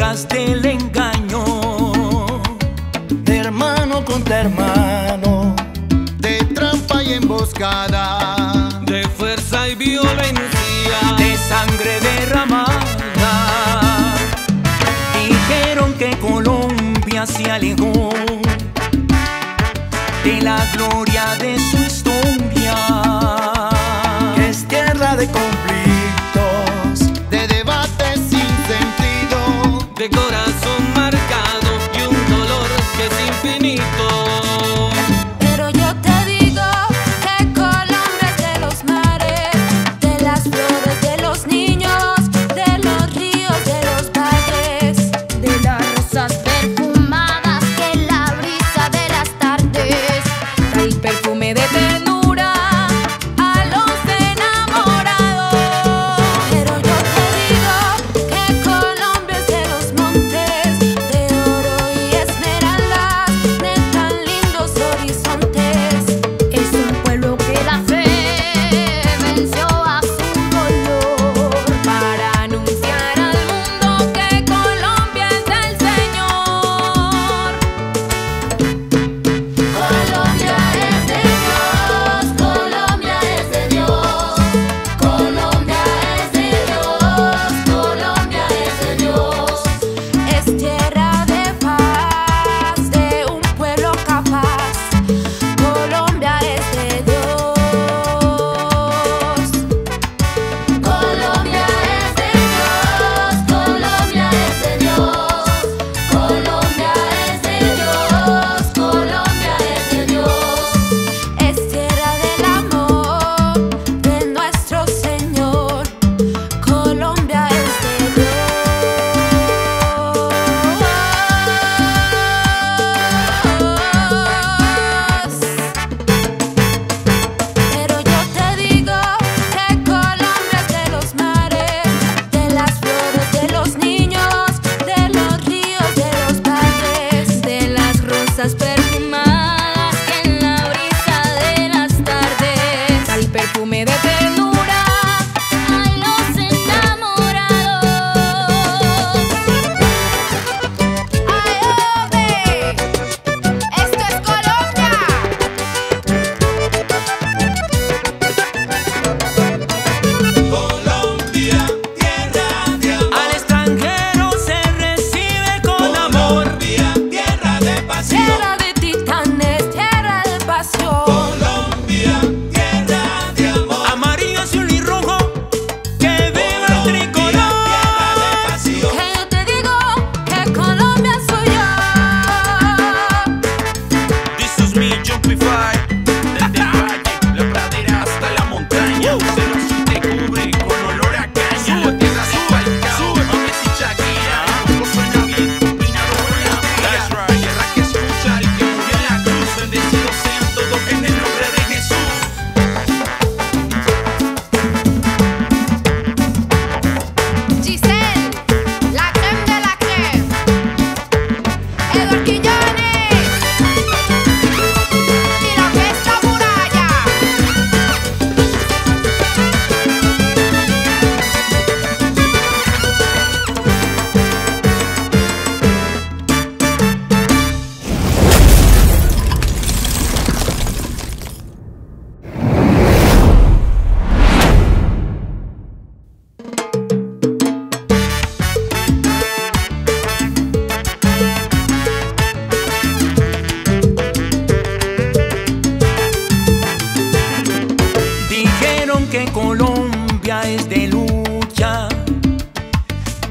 bocas del engaño, de hermano contra hermano, de trampa y emboscada, de fuerza y violencia, de sangre derramada. Dijeron que Colombia se alejó de la gloria de sunset cosas,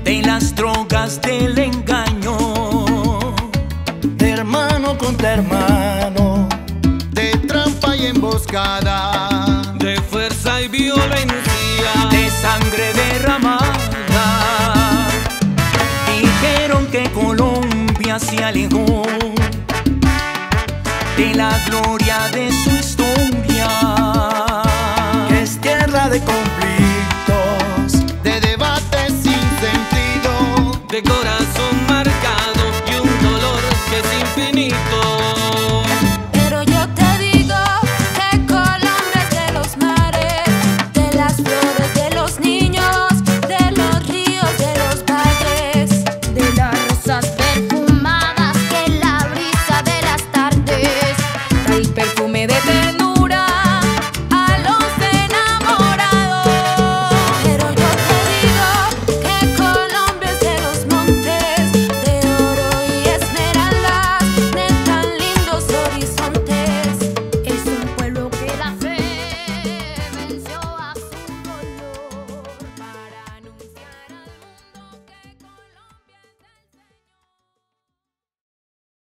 de las drogas del engaño. De hermano contra hermano, de trampa y emboscada, de fuerza y violencia, de sangre derramada. Dijeron que Colombia se alejó de la gloria de